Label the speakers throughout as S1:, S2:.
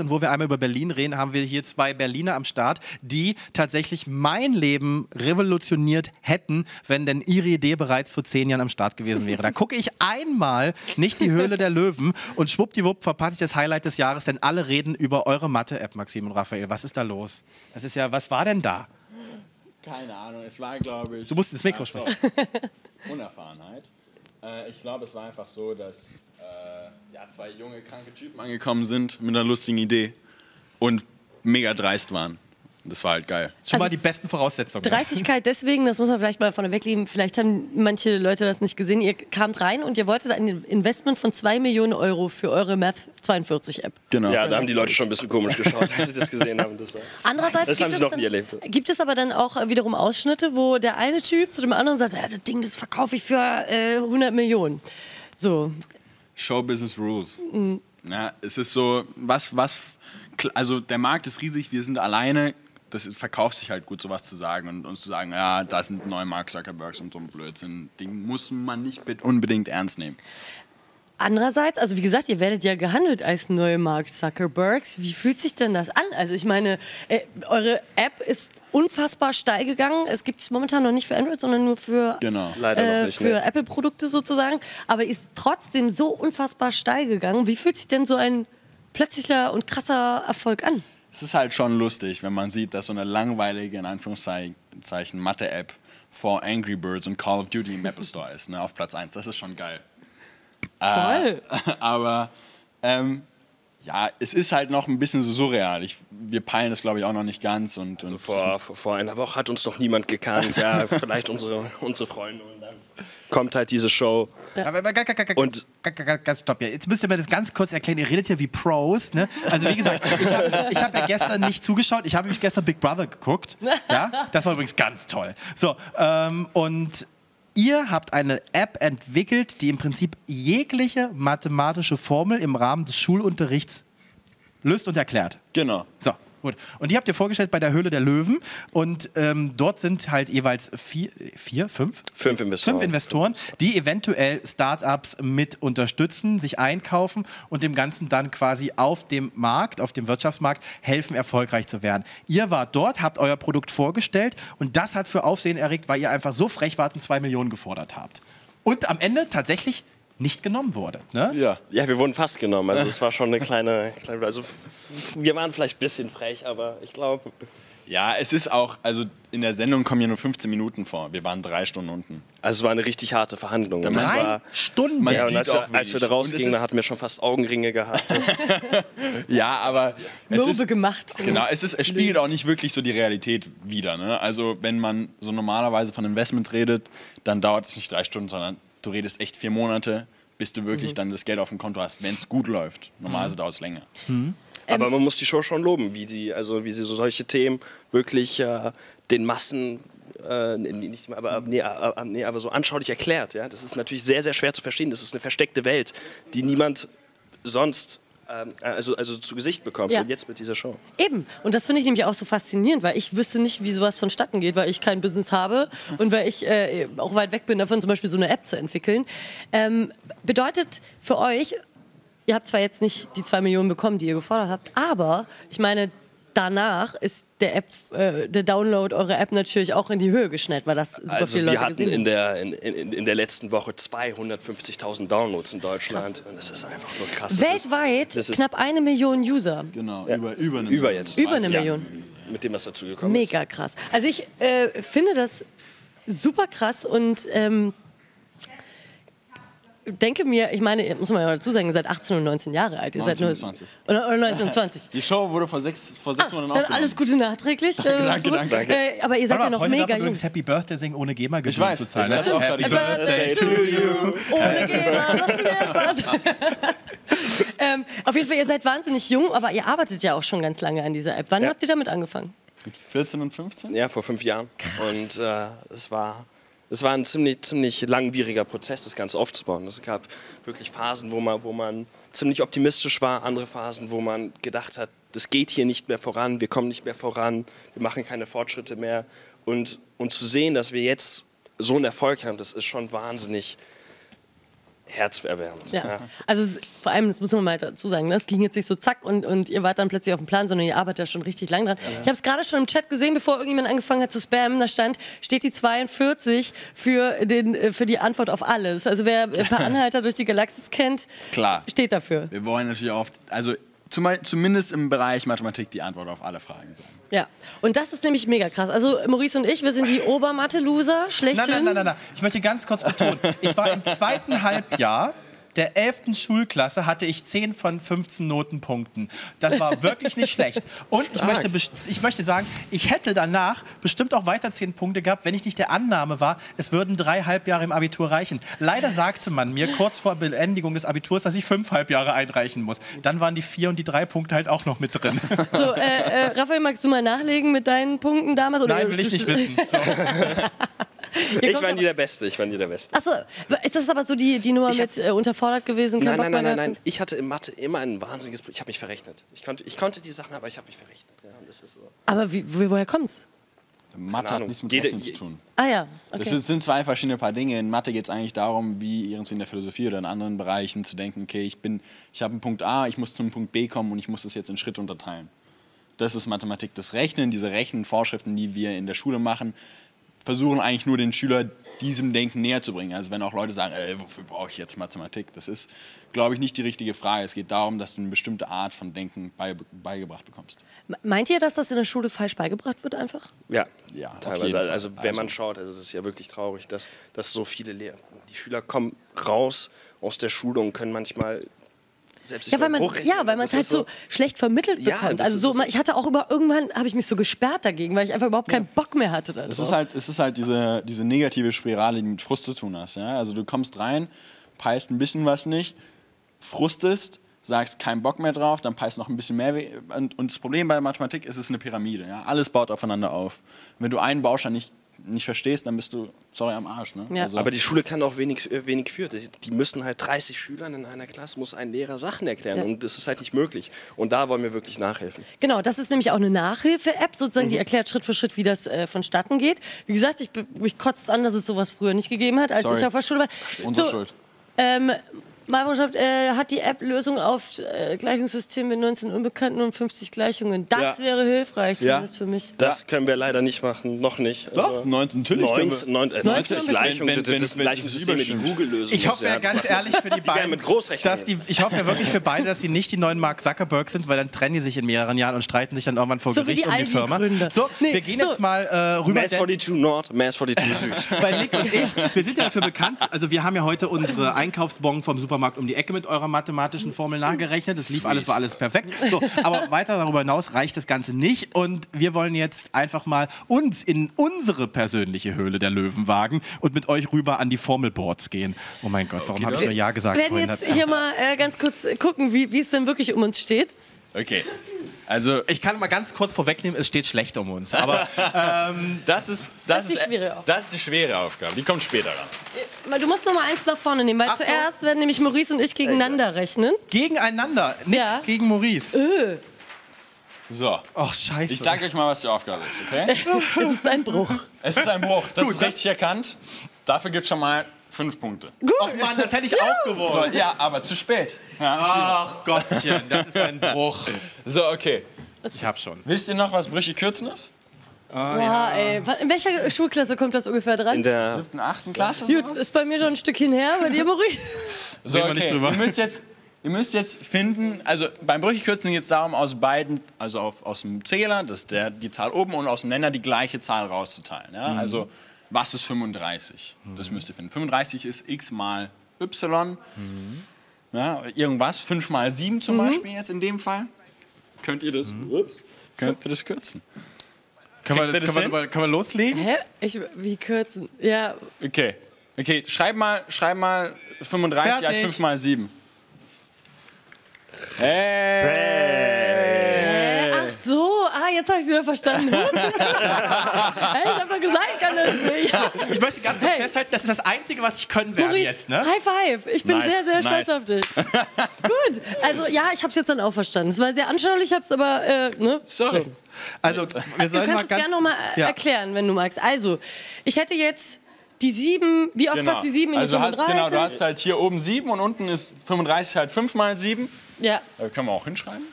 S1: und wo wir einmal über Berlin reden, haben wir hier zwei Berliner am Start, die tatsächlich mein Leben revolutioniert hätten, wenn denn ihre Idee bereits vor zehn Jahren am Start gewesen wäre. Da gucke ich einmal nicht die Höhle der Löwen und schwuppdiwupp verpasse ich das Highlight des Jahres, denn alle reden über eure Mathe-App, Maxim und Raphael. Was ist da los? Das ist ja, was war denn da?
S2: Keine Ahnung, es war, glaube ich.
S1: Du musst ins Mikro sprechen.
S2: Unerfahrenheit. Äh, ich glaube, es war einfach so, dass äh, ja, zwei junge, kranke Typen angekommen sind mit einer lustigen Idee und mega dreist waren. Das war halt geil.
S1: Schon
S3: Also
S1: mal die besten Voraussetzungen.
S3: Dreistigkeit deswegen, das muss man vielleicht mal vorne weglegen, vielleicht haben manche Leute das nicht gesehen. Ihr kamt rein und ihr wolltet ein Investment von 2 Millionen Euro für eure Math 42 App.
S2: Genau.
S4: Ja, da haben die Leute schon ein bisschen komisch geschaut, als sie das gesehen haben. Das,
S3: Andererseits
S4: das
S3: gibt
S4: haben sie
S3: es
S4: noch nie erlebt.
S3: Gibt es aber dann auch wiederum Ausschnitte, wo der eine Typ zu dem anderen sagt, ja, das Ding, das verkaufe ich für äh, 100 Millionen. So,
S2: Show Business Rules. Ja, es ist so, was, was, also der Markt ist riesig, wir sind alleine. Das verkauft sich halt gut, sowas zu sagen und uns zu sagen, ja, da sind neue Mark Zuckerbergs und so ein Blödsinn. Den muss man nicht be- unbedingt ernst nehmen.
S3: Andererseits, also wie gesagt, ihr werdet ja gehandelt als neue Mark Zuckerbergs. Wie fühlt sich denn das an? Also ich meine, äh, eure App ist unfassbar steil gegangen. Es gibt es momentan noch nicht für Android, sondern nur für,
S2: Genau.
S3: Äh,
S4: nicht,
S3: für
S4: ne.
S3: Apple-Produkte sozusagen. Aber ist trotzdem so unfassbar steil gegangen. Wie fühlt sich denn so ein plötzlicher und krasser Erfolg an?
S2: Es ist halt schon lustig, wenn man sieht, dass so eine langweilige, in Anführungszeichen, Mathe-App vor Angry Birds und Call of Duty im Apple Store ist, ne, auf Platz 1. Das ist schon geil.
S3: Voll.
S2: Äh, aber ähm, ja, es ist halt noch ein bisschen so surreal. Ich, wir peilen das, glaube ich, auch noch nicht ganz. Und, und
S4: Also vor, vor, vor einer Woche hat uns noch niemand gekannt. Ja, vielleicht unsere, unsere Freunde. Und dann kommt halt diese Show.
S1: Aber, aber, ganz, ganz,
S4: Und-
S1: ganz, stopp. Ja. Jetzt müsst ihr mir das ganz kurz erklären. Ihr redet ja wie Pros. Ne? Also wie gesagt, ich habe hab ja gestern nicht zugeschaut. Ich habe nämlich gestern Big Brother geguckt. Ja? Das war übrigens ganz toll. So, ähm, und ihr habt eine App entwickelt, die im Prinzip jegliche mathematische Formel im Rahmen des Schulunterrichts löst und erklärt.
S2: genau.
S1: So, gut. Und die habt ihr vorgestellt bei der Höhle der Löwen. Und ähm, dort sind halt jeweils vier, vier fünf?
S4: Fünf Investoren.
S1: Fünf Investoren, die eventuell Startups mit unterstützen, sich einkaufen und dem Ganzen dann quasi auf dem Markt, auf dem Wirtschaftsmarkt helfen, erfolgreich zu werden. Ihr wart dort, habt euer Produkt vorgestellt und das hat für Aufsehen erregt, weil ihr einfach so frech wart und zwei Millionen gefordert habt. Und am Ende tatsächlich nicht genommen wurde. Ne?
S2: Ja.
S4: Ja, wir wurden fast genommen. Also es war schon eine kleine, kleine also wir waren vielleicht ein bisschen frech, aber ich glaube,
S2: Ja, es ist auch, also in der Sendung kommen ja nur 15 Minuten vor. Wir waren drei Stunden unten.
S4: also es war eine richtig harte Verhandlung.
S2: Drei
S4: es war,
S1: Stunden.
S2: Man
S4: ja,
S2: sieht
S4: als,
S2: auch
S4: wir, als wir da rausgingen, da hatten wir schon fast Augenringe gehabt.
S2: Ja, aber es
S3: Mürbe
S2: ist,
S3: gemacht.
S2: Genau, es, ist, es spiegelt auch nicht wirklich so die Realität wider. Ne? Also wenn man so normalerweise von Investment redet, dann dauert es nicht drei Stunden, sondern du redest echt vier Monate, bis du wirklich dann das Geld auf dem Konto hast, wenn es gut läuft. Normalerweise dauert es länger.
S4: aber man muss die Show schon loben, wie sie, also wie sie so solche Themen wirklich äh, den Massen äh, nicht, aber, aber, nee, aber, nee, aber so anschaulich erklärt. Ja? Das ist natürlich sehr, sehr schwer zu verstehen. Das ist eine versteckte Welt, die niemand sonst ähm, also, also zu Gesicht bekommt.
S3: Ja.
S4: Und jetzt mit dieser Show.
S3: Eben. Und das finde ich nämlich auch so faszinierend, weil ich wüsste nicht, wie sowas vonstatten geht, weil ich kein Business habe und weil ich äh, auch weit weg bin davon, zum Beispiel so eine App zu entwickeln. Ähm, bedeutet für euch, ihr habt zwar jetzt nicht die zwei Millionen bekommen, die ihr gefordert habt, aber ich meine, danach ist der App, äh, der Download eurer App natürlich auch in die Höhe geschnellt, weil das super
S4: Also
S3: viele
S4: wir
S3: Leute
S4: hatten in
S3: haben.
S4: der, in, in, in der letzten Woche 250.000 Downloads in Deutschland. Und das ist einfach nur krass. Das ist-
S3: Weltweit
S4: das ist-
S3: knapp eine Million User.
S2: Genau, über, über eine
S4: Über
S2: Million.
S4: jetzt.
S3: Über eine
S4: Ja,
S3: Million.
S4: Mit dem, was dazu gekommen
S3: Mega
S4: ist.
S3: krass. Also ich äh, finde das super krass und ähm, denke mir, ich meine, muss man ja dazu sagen, ihr seid 18 und 19 Jahre alt. Ihr seid nur,
S2: 19 und 20.
S3: Oder, oder 19 und 20.
S2: Die Show wurde vor sechs, vor sechs
S3: Ah,
S2: Monaten
S3: dann
S2: aufgenommen.
S3: alles Gute nachträglich.
S2: Danke,
S3: äh,
S2: danke,
S3: zurück.
S2: danke.
S3: Äh, aber ihr seid
S1: Warte
S3: ja noch
S1: heute
S3: mega jung.
S1: übrigens Happy Birthday singen, ohne GEMA-Gebühren
S2: Ich weiß,
S1: zu zahlen.
S2: ich weiß.
S1: Das ist
S2: Happy
S3: Happy Birthday to you. Ohne GEMA, macht mehr Spaß. ähm, auf jeden Fall, ihr seid wahnsinnig jung, aber ihr arbeitet ja auch schon ganz lange an dieser App. Wann
S4: Ja.
S3: habt ihr damit angefangen?
S2: Mit 14 und 15?
S4: Ja, vor fünf Jahren. Und äh, es war, es war ein ziemlich, ziemlich langwieriger Prozess, das Ganze aufzubauen. Es gab wirklich Phasen, wo man, wo man ziemlich optimistisch war, andere Phasen, wo man gedacht hat, das geht hier nicht mehr voran, wir kommen nicht mehr voran, wir machen keine Fortschritte mehr. Und, und zu sehen, dass wir jetzt so einen Erfolg haben, das ist schon wahnsinnig herzerwärmend.
S3: Ja.
S4: Ja.
S3: Also es, vor allem, das muss man mal dazu sagen, ne? es ging jetzt nicht so zack und, und ihr wart dann plötzlich auf dem Plan, sondern ihr arbeitet ja schon richtig lang dran. Ich habe es gerade schon im Chat gesehen, bevor irgendjemand angefangen hat zu spammen, da stand, steht die 42 für, den, äh, für die Antwort auf alles. Also wer äh, Per Anhalter durch die Galaxis kennt,
S2: Klar.
S3: steht dafür.
S2: Wir wollen natürlich auch, also zumindest im Bereich Mathematik die Antwort auf alle Fragen sein.
S3: Ja, und das ist nämlich mega krass. Also Maurice und ich, wir sind die Obermathe-Loser, schlechthin.
S1: Nein, nein, nein, nein, nein. Ich möchte ganz kurz betonen, ich war im zweiten Halbjahr der 11. Schulklasse hatte ich 10 von 15 Notenpunkten. Das war wirklich nicht schlecht. Und ich möchte, ich möchte sagen, ich hätte danach bestimmt auch weiter 10 Punkte gehabt, wenn ich nicht der Annahme war, es würden drei Halbjahre im Abitur reichen. Leider sagte man mir kurz vor Beendigung des Abiturs, dass ich fünf Halbjahre einreichen muss. Dann waren die vier und die drei Punkte halt auch noch mit drin.
S3: So, äh, äh, Raphael, magst du mal nachlegen mit deinen Punkten damals? Oder
S1: Nein, will ich nicht wissen. So.
S4: Ich war nie der Beste, ich war nie der Beste.
S3: Achso, ist das aber so die, die Nummer
S4: Ich hab-
S3: mit äh, unterfordert gewesen?
S4: Nein, nein, nein, nein, nein. Ich hatte in Mathe immer ein wahnsinniges Problem. Ich habe mich verrechnet. Ich konnte, ich konnte die Sachen, aber ich habe mich verrechnet. Ja, das ist so.
S3: Aber wie, wo- woher kommt's?
S2: Mathe hat nichts mit
S4: Jede-
S2: Rechnen zu tun.
S3: Ah ja, okay.
S2: Das ist, sind zwei verschiedene Paar Dinge. In Mathe geht es eigentlich darum, wie irgendwie in der Philosophie oder in anderen Bereichen zu denken, okay, ich bin, ich habe einen Punkt A, ich muss zum Punkt B kommen und ich muss das jetzt in Schritte unterteilen. Das ist Mathematik. Das Rechnen, diese Rechenvorschriften, die wir in der Schule machen, versuchen eigentlich nur den Schüler diesem Denken näher zu bringen. Also wenn auch Leute sagen, ey, wofür brauche ich jetzt Mathematik? Das ist, glaube ich, nicht die richtige Frage. Es geht darum, dass du eine bestimmte Art von Denken bei, beigebracht bekommst.
S3: Meint ihr, dass das in der Schule falsch beigebracht wird einfach?
S4: Ja,
S2: Ja,
S4: teilweise. Also wenn man schaut, also es ist ja wirklich traurig, dass, dass so viele Lehrer, die Schüler kommen raus aus der Schule und können manchmal selbst
S3: Ja, weil man ja, weil man es halt
S4: ist
S3: so schlecht vermittelt
S4: Ja,
S3: bekommt. Also so, ich hatte auch über irgendwann habe ich mich so gesperrt dagegen, weil ich einfach überhaupt keinen Bock mehr hatte.
S2: Es ist halt, es ist halt diese, diese negative Spirale, die mit Frust zu tun hast. Ja? Also du kommst rein, peilst ein bisschen was nicht, frustest, sagst keinen Bock mehr drauf, dann peilst noch ein bisschen mehr. Und, und das Problem bei Mathematik ist, es ist eine Pyramide. Ja? Alles baut aufeinander auf. Wenn du einen Baustein nicht, nicht verstehst, dann bist du, sorry, am Arsch. Ne?
S3: Ja.
S4: Aber die Schule kann auch wenig, äh, wenig führen. Die- Die müssen halt 30 Schülern in einer Klasse, muss ein Lehrer Sachen erklären.
S3: Ja.
S4: Und das ist halt nicht möglich. Und da wollen wir wirklich nachhelfen.
S3: Genau, das ist nämlich auch eine Nachhilfe-App, sozusagen,
S4: Mhm.
S3: die erklärt Schritt für Schritt, wie das äh, vonstatten geht. Wie gesagt, ich, mich kotzt an, dass es sowas früher nicht gegeben hat, als
S2: Sorry.
S3: ich auf der Schule war.
S2: Unsere
S3: So,
S2: Schuld.
S3: Ähm, Schreibt, äh, hat die App Lösung auf äh, Gleichungssystem mit 19 Unbekannten und 50 Gleichungen. Das
S4: Ja.
S3: wäre hilfreich,
S4: Ja.
S3: zumindest für mich.
S4: Das können wir leider nicht machen, noch nicht.
S2: Doch,
S4: Aber
S2: 19, natürlich können wir-
S4: 19, neun- äh,
S3: 19
S4: 90 Gleichungen,
S2: wenn-
S4: das-
S2: wenn-
S4: das
S2: wenn-
S4: Gleichungssysteme, die
S2: wenn-
S4: Google lösen
S1: Ich hoffe ja
S4: ja.
S1: ganz ehrlich für die beiden,
S4: mit Großrechnern.
S1: dass die, ich hoffe ja wirklich für beide, dass sie nicht die neuen Mark Zuckerberg sind, weil dann trennen die sich in mehreren Jahren und streiten sich dann irgendwann vor
S3: So wie
S1: Gericht
S3: die
S1: um die Firma. So,
S3: Nee,
S1: wir gehen
S3: so.
S1: jetzt mal äh, rüber.
S4: Mass
S1: denn-
S4: 42 Nord, Mass 42 Süd.
S1: Weil Nick und ich, wir sind ja dafür bekannt, also wir haben ja heute unsere Einkaufsbon vom Supermarkt um die Ecke mit eurer mathematischen Formel nachgerechnet. Das lief alles, war alles perfekt. So, aber weiter darüber hinaus reicht das Ganze nicht und wir wollen jetzt einfach mal uns in unsere persönliche Höhle der Löwen wagen und mit euch rüber an die Formelboards gehen. Oh mein Gott, warum habe ich nur Ja gesagt
S3: Wir werden
S1: vorhin
S3: jetzt
S1: dazu?
S3: hier mal äh, ganz kurz gucken, wie es denn wirklich um uns steht.
S2: Okay. Also,
S1: Ich kann mal ganz kurz vorwegnehmen, es steht schlecht um uns. Aber
S2: das ist,
S3: Das ist die schwere Aufgabe.
S2: Das ist die schwere Aufgabe. Die kommt später ran.
S3: Du musst noch mal eins nach vorne nehmen, weil
S1: Ach so.
S3: zuerst werden nämlich Maurice und ich gegeneinander rechnen.
S1: gegeneinander, Nick
S3: Ja.
S1: gegen Maurice.
S2: So.
S1: Ach, scheiße.
S2: Ich sage euch mal, was die Aufgabe ist, okay?
S3: Es ist ein Bruch.
S2: Es ist ein Bruch. Das
S1: Gut,
S2: ist
S1: das-
S2: richtig erkannt. Dafür gibt es schon mal fünf Punkte.
S1: Ach Mann, das hätte ich auch gewusst.
S2: So, ja, aber zu spät. Ja.
S1: Ach Gottchen, das ist ein Bruch.
S2: So, okay.
S1: Ich hab schon.
S2: Wisst ihr noch, was Brüche kürzen ist?
S3: Boah, ey. Wa- In welcher Schulklasse kommt das ungefähr dran?
S4: In der
S2: Siebten, achten Klasse?
S3: Gut,
S2: sowas?
S3: ist bei mir schon ein Stückchen her, bei dir, Maurice?
S2: So,
S1: wir nicht
S2: okay.
S1: drüber.
S2: Ihr müsst jetzt, ihr müsst jetzt finden, also beim Brüchekürzen geht es darum, aus beiden, also auf, aus dem Zähler, das ist der, die Zahl oben, und aus dem Nenner die gleiche Zahl rauszuteilen. Ja?
S1: Mhm.
S2: Also, was ist 35? Das müsst ihr finden. 35 ist x mal y.
S1: Mhm.
S2: Ja, irgendwas, 5 mal 7 zum Beispiel jetzt in dem Fall. Könnt ihr das,
S1: Mhm.
S2: ups, könnt ihr das kürzen?
S1: Können wir,
S2: Kriegt ihr
S1: können,
S2: das
S1: wir, können wir loslegen?
S3: Hä? Ich, wie kürzen? Ja,
S2: Okay. Okay, schreib mal, schreib mal 35 als
S1: Fertig.
S2: 5 mal 7. Hey!
S3: Jetzt habe ich es wieder verstanden. Hey, ich habe doch gesagt, ich kann das nicht.
S1: Ich möchte ganz kurz
S3: Hey.
S1: festhalten, das ist das Einzige, was ich können werde
S3: Maurice,
S1: jetzt. Ne?
S3: High five. Ich bin
S2: Nice,
S3: sehr, sehr
S2: nice.
S3: stolz auf dich. Gut, also ja, ich habe es jetzt dann auch verstanden. Es war sehr anschaulich, ich habe es aber, äh, ne?
S2: Sorry.
S3: So.
S1: Also, wir
S3: Du
S1: sollen
S3: kannst
S1: mal
S3: es gerne nochmal äh,
S1: Ja.
S3: erklären, wenn du magst. Also, ich hätte jetzt die 7, wie oft passt die 7 in die
S2: also halt,
S3: 35?
S2: genau, du hast halt hier oben 7 und unten ist 35 halt 5 mal 7.
S3: ja.
S2: Da können wir auch hinschreiben.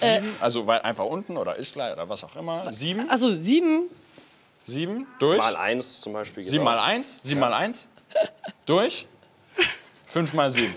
S2: Ja,
S3: Äh.
S2: sieben, also weit einfach unten oder ist gleich oder was auch immer. 7,
S3: Also 7,
S2: 7 durch.
S4: Mal eins zum Beispiel.
S2: 7
S4: genau.
S2: mal 1, 7 mal 1 durch. 5 mal 7.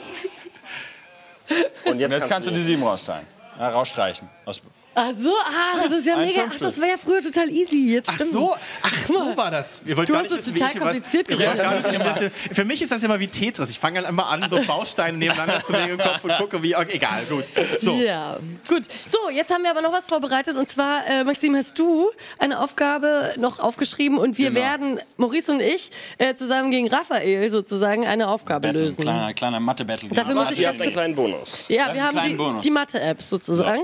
S4: Und
S2: Und
S4: jetzt,
S2: jetzt kannst du die 7 rausteilen. Ja, rausstreichen. Aus,
S3: ach so, ah, das ist ja
S2: Ein
S3: mega, ach, das war ja früher total easy. Jetzt
S1: Ach
S3: stimmt.
S1: so, ach so war das. Ihr wollt
S3: Du
S1: gar
S3: hast
S1: nicht
S3: es total kompliziert gemacht.
S1: für mich ist das immer wie Tetris. Ich fange dann immer an, so Bausteine nebeneinander zu legen im Kopf und gucke, wie. Okay, egal, gut. So.
S3: Ja, gut. So, jetzt haben wir aber noch was vorbereitet. Und zwar, äh, Maxim, hast du eine Aufgabe noch aufgeschrieben und wir
S2: Genau.
S3: werden, Maurice und ich, äh, zusammen gegen Raphael sozusagen eine Aufgabe
S2: Battle,
S3: lösen.
S2: kleiner, kleiner Mathe-Battle.
S3: Dafür
S2: Ja,
S3: muss ich
S4: habt einen kleinen Bonus.
S3: ja, wir haben die,
S2: Bonus.
S3: die Mathe-App sozusagen.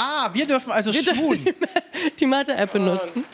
S1: Ah, wir dürfen also
S3: Wir
S1: schwulen.
S3: Die Mathe-App benutzen.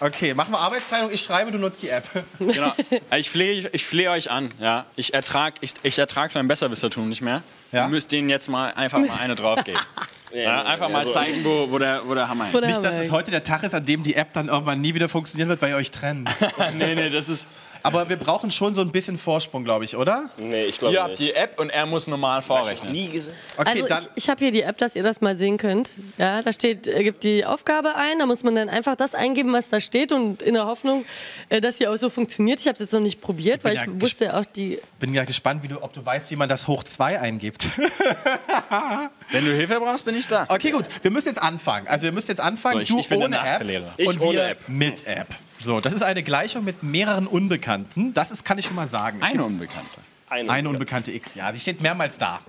S1: Okay, machen wir Arbeitsteilung. Ich schreibe, du nutzt die App.
S2: Genau. Ich flehe ich flehe euch an. Ja. Ich ertrage ich, ich ertrag mein Besserwissertum nicht mehr.
S1: Ja?
S2: Ihr müsst denen jetzt mal einfach mal eine draufgeben. ja, einfach mal zeigen, wo, wo, der, wo der Hammer
S3: Oder
S1: Nicht, dass es heute der Tag ist, an dem die App dann irgendwann nie wieder funktionieren wird, weil ihr euch trennt.
S2: ist. nee, nee, das ist.
S1: Aber wir brauchen schon so ein bisschen Vorsprung, glaube ich, oder?
S4: Nee, ich glaube
S2: Ihr habt
S4: nicht.
S2: die App und er muss normal vorrechnen.
S4: Nie gesehen.
S1: Okay,
S3: Also
S1: dann.
S3: ich, ich habe hier die App, dass ihr das mal sehen könnt. Ja, da steht, äh, gibt die Aufgabe ein, da muss man dann einfach das eingeben, was da steht und in der Hoffnung, äh, dass sie auch so funktioniert. Ich habe es jetzt noch nicht probiert, weil
S1: ja
S3: ich
S1: gesp-
S3: wusste ja auch die.
S1: bin ja gespannt, wie du, ob du weißt, wie man das hoch 2 eingibt.
S2: Wenn du Hilfe brauchst, bin ich da.
S1: Okay, gut. Wir müssen jetzt anfangen. Also wir müssen jetzt anfangen.
S2: So, ich-
S1: du
S2: ich bin der
S1: ohne App
S2: Nachverlehrer.
S4: Ich
S1: und
S4: ohne
S1: wir
S4: App.
S1: mit App. So, das ist eine Gleichung mit mehreren Unbekannten. Das ist, kann ich schon mal sagen. Es
S2: Eine Unbekannte.
S4: Eine.
S1: eine unbekannte X. Ja, die steht mehrmals da.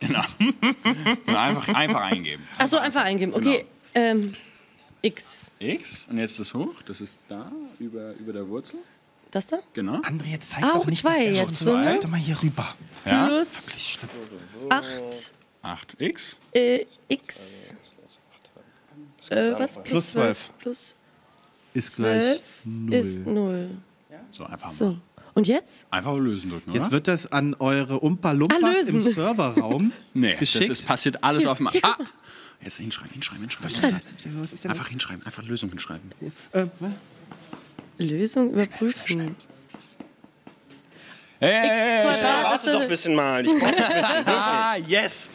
S2: Genau. Und einfach, einfach eingeben.
S3: Ach so, einfach eingeben. Okay, ähm, X.
S2: X und jetzt das hoch. Das ist da über, über der Wurzel.
S3: Das da?
S2: Genau.
S1: André, jetzt zeig
S3: Ah,
S1: doch
S3: auch
S1: nicht,
S3: zwei
S1: dass er
S3: jetzt,
S1: so? Zeig doch mal hier rüber.
S2: Ja.
S3: Plus 8
S2: 8x.
S3: äh, X. Äh, was?
S1: Plus 12.
S3: Plus
S1: Ist
S3: 12 ist 0.
S2: So, einfach mal.
S3: So. Und jetzt?
S2: Einfach lösen drücken, oder?
S1: Jetzt wird das an eure Umpa Lumpas
S3: Ah,
S1: im Serverraum
S2: nee,
S1: geschickt.
S2: das ist, passiert alles auf dem...
S3: hier,
S2: Ah! Jetzt hinschreiben, hinschreiben, hinschreiben.
S1: Was ist denn
S2: Einfach hinschreiben, einfach Lösung hinschreiben.
S1: äh,
S3: Lösung überprüfen.
S2: Hey,
S3: Quadrat,
S4: Warte doch ein bisschen mal. Ich brauche ein bisschen.
S2: Ah, yes!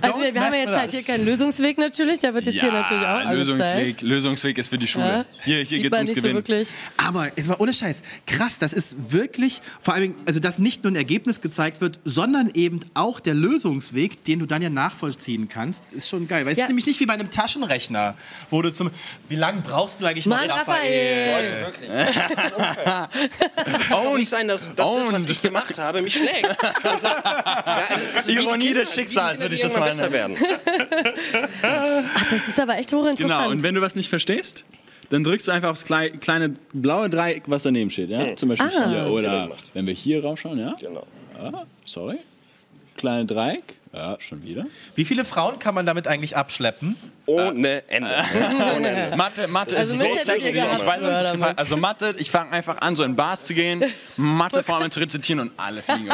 S3: Also wir, wir haben ja jetzt halt hier keinen Lösungsweg natürlich, der wird jetzt hier natürlich auch.
S2: Lösungsweg, Lösungsweg ist für die Schule.
S3: Ja.
S2: Hier, hier
S3: Sieht
S2: geht's ums
S3: nicht so.
S1: Aber jetzt mal ohne Scheiß, krass, das ist wirklich, vor allem, also dass nicht nur ein Ergebnis gezeigt wird, sondern eben auch der Lösungsweg, den du dann ja nachvollziehen kannst, ist schon geil. Weil es
S3: Ja.
S1: ist nämlich nicht wie bei einem Taschenrechner, wo du zum, wie lange brauchst du eigentlich noch,
S3: Mann, Raphael!
S4: Wirklich. Es kann doch nicht sein, dass, dass das, was ich gemacht habe, mich schlägt. Ja, wie die
S2: Ironie des Schicksals, würde ich das
S4: die
S2: mal
S4: besser werden.
S3: Ach, das ist aber echt hochinteressant.
S2: Genau, und wenn du was nicht verstehst, dann drückst du einfach aufs klei- kleine blaue Dreieck, was daneben steht. Ja? Zum Beispiel
S3: Ah.
S2: hier. Oder wenn wir hier raufschauen, ja?
S4: Genau.
S2: Ah, sorry. Kleine Dreieck. Ja, schon wieder.
S1: Wie viele Frauen kann man damit eigentlich abschleppen?
S4: Ohne Ende. Ohne Ende.
S2: Mathe, Mathe
S3: Also
S2: ist so sexy. Ich weiß nicht, ich Also Mathe, ich fange einfach an, so in Bars zu gehen, Matheformeln zu rezitieren und alle fliegen.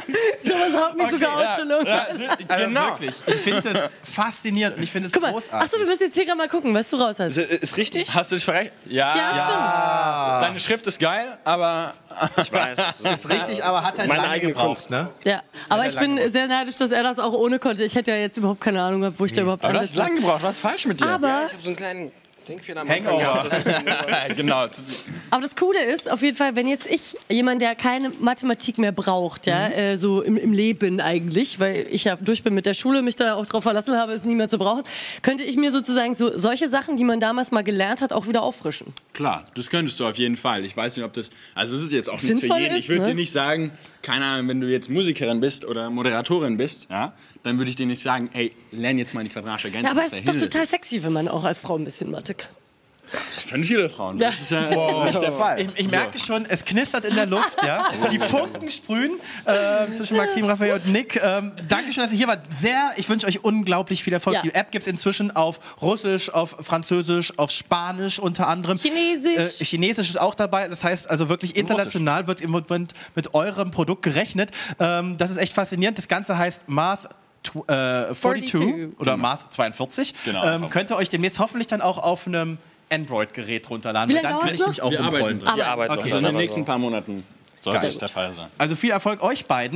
S3: Thomas haut mich sogar auch schon um.
S1: Also
S2: Genau.
S1: wirklich, ich finde das faszinierend und ich finde es großartig.
S3: achso, wir müssen jetzt hier gerade mal gucken, was du raus hast.
S4: Ist, ist richtig?
S2: Hast du dich verrechnet? Ja.
S3: Ja,
S2: Deine Schrift ist geil, aber
S4: Ich weiß. Es ist
S1: ist richtig, aber hat halt
S4: Meine
S1: lange
S4: eigene
S1: gebraucht,
S4: Kunst.
S1: ne?
S3: stimmt. Ja, aber ich bin sehr neidisch, dass er das auch ohne konnte. Ich hätte ja jetzt überhaupt keine Ahnung gehabt, wo ich da überhaupt
S2: aber du hast lange gebraucht. Was ist falsch mit dir?
S3: Aber,
S4: Ich habe so einen kleinen Denkfehler am
S1: Hangover.
S4: Anfang
S2: genau.
S3: aber das Coole ist, auf jeden Fall, wenn jetzt ich, jemand, der keine Mathematik mehr braucht, ja,
S2: Mhm.
S3: äh, so im, im Leben eigentlich, weil ich ja durch bin mit der Schule, mich da auch drauf verlassen habe, es nie mehr zu brauchen, könnte ich mir sozusagen so solche Sachen, die man damals mal gelernt hat, auch wieder auffrischen.
S2: Klar, das könntest du auf jeden Fall. Ich weiß nicht, ob das. Also, das ist jetzt auch nichts für
S3: Sinnvoll
S2: jeden.
S3: ist,
S2: Ich würde
S3: ne?
S2: dir nicht sagen, keine Ahnung, wenn du jetzt Musikerin bist oder Moderatorin bist, ja, dann würde ich dir nicht sagen, ey, lern jetzt mal die quadratische Gänse.
S3: Ja, aber es ist doch total sexy, wenn man auch als Frau ein bisschen Mathe kann.
S2: Das können viele Frauen. Das ist ja nicht der Fall.
S1: Ich, ich merke schon, es knistert in der Luft, ja. Die Funken sprühen äh, zwischen Maxim, Raphael und Nick. Ähm, Dankeschön, dass ihr hier wart. Sehr, ich wünsche euch unglaublich viel Erfolg.
S3: Ja.
S1: Die App gibt es inzwischen auf Russisch, auf Französisch, auf Spanisch unter anderem.
S3: Chinesisch.
S1: Äh, Chinesisch ist auch dabei. Das heißt also wirklich international wird im Moment mit eurem Produkt gerechnet. Ähm, das ist echt faszinierend. Das Ganze heißt Math äh, 42
S3: 42.
S1: oder Math 42.
S2: Genau.
S1: Ähm, könnt ihr euch demnächst hoffentlich dann auch auf einem Android-Gerät runterladen.
S3: Wie
S1: dann kann ich mich auch
S2: Wir arbeiten dran.
S4: Wir arbeiten
S1: Okay.
S2: Also in den nächsten
S4: so.
S2: paar Monaten soll das der Fall sein.
S1: Also viel Erfolg euch beiden.